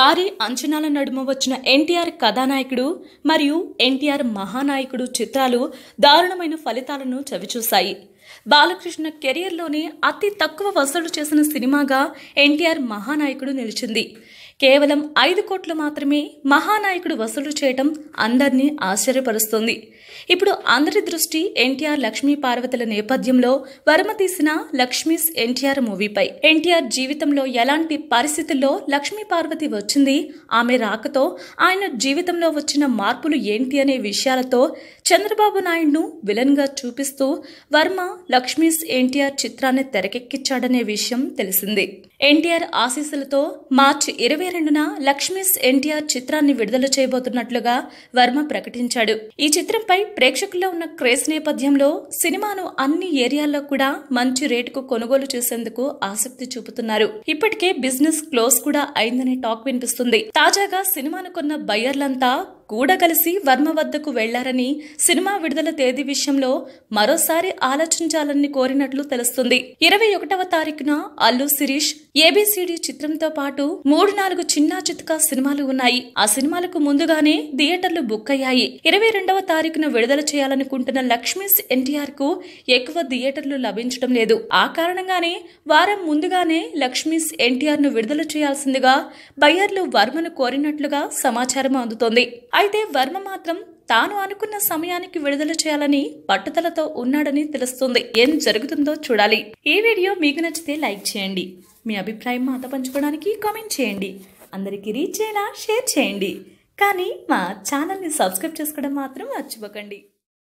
భారీ అంచనాల నడుమ వచ్చిన ఎన్టీఆర్ కథానాయకుడు మరియు ఎన్టీఆర్ మహానాయకుడు చిత్రాలు దారుణమైన ఫలితాలను చవిచూశాయి. బాలకృష్ణ కెరియర్లోనే అతి తక్కువ వసూలు చేసిన సినిమాగా ఎన్టీఆర్ మహానాయకుడు నిలిచింది. కేవలం ఐదు కోట్లు మాత్రమే మహానాయకుడు వసూలు చేయటం అందరినీ ఆశ్చర్యపరుస్తుంది. ఇప్పుడు అందరి దృష్టి ఎన్టీఆర్ లక్ష్మీ పార్వతుల నేపథ్యంలో వర్మ తీసిన లక్ష్మీస్ ఎన్టీఆర్ మూవీపై. ఎన్టీఆర్ జీవితంలో ఎలాంటి పరిస్థితుల్లో లక్ష్మీ పార్వతి వచ్చింది ఆమె రాకతో ఆయన జీవితంలో వచ్చిన మార్పులు ఏంటి అనే విషయాలతో చంద్రబాబు నాయుడును విలన్గా చూపిస్తూ వర్మ లక్ష్మీస్ ఎన్టీఆర్ చిత్రాన్ని తెరకెక్కించాడనే విషయం తెలిసింది. ఎన్టీఆర్ ఆశీస్సులతో మార్చి ఇరవై రెండున లక్ష్మీస్ ఎన్టీఆర్ చిత్రాన్ని విడుదల చేయబోతున్నట్లుగా వర్మ ప్రకటించాడు. ఈ చిత్రంపై ప్రేక్షకుల్లో ఉన్న క్రేజ్ నేపథ్యంలో సినిమాను అన్ని ఏరియాల్లో కూడా మంచి రేటుకు కొనుగోలు చేసేందుకు ఆసక్తి చూపుతున్నారు. ఇప్పటికే బిజినెస్ క్లోజ్ కూడా అయిందనే టాక్ వినిపిస్తుంది. తాజాగా సినిమాను కొన్న బయ్యర్లంతా కూడా కలిసి వర్మ వద్దకు వెళ్ళారని సినిమా విడుదల తేదీ విషయంలో మరోసారి ఆలోచించాలని కోరినట్లు తెలుస్తుంది. ఇరవై ఒకటవ తారీఖున అల్లు శిరీష్ ఏబిసిడి చిత్రంతో పాటు మూడు నాలుగు చిన్న చిత్కా సినిమాలు ఉన్నాయి. ఆ సినిమాలకు ముందుగానే థియేటర్లు బుక్ అయ్యాయి. ఇరవై రెండవ తారీఖున విడుదల చేయాలనుకుంటున్న లక్ష్మీస్ ఎన్టీఆర్కు ఎక్కువ థియేటర్లు లభించడం లేదు. ఆ కారణంగానే వారం ముందుగానే లక్ష్మీస్ ఎన్టీఆర్ను విడుదల చేయాల్సిందిగా బయ్యర్లు వర్మను కోరినట్లుగా సమాచారం అందుతోంది. అయితే వర్మ మాత్రం తాను అనుకున్న సమయానికి విడుదల చేయాలని పట్టుదలతో ఉన్నాడని తెలుస్తుంది. ఏం జరుగుతుందో చూడాలి. ఈ వీడియో మీకు నచ్చితే లైక్ చేయండి. మీ అభిప్రాయం మాతో పంచుకోవడానికి కామెంట్ చేయండి. అందరికీ రీచ్ అయ్యేలా షేర్ చేయండి. కానీ మా ఛానల్ని సబ్స్క్రైబ్ చేసుకోవడం మాత్రం మర్చిపోకండి.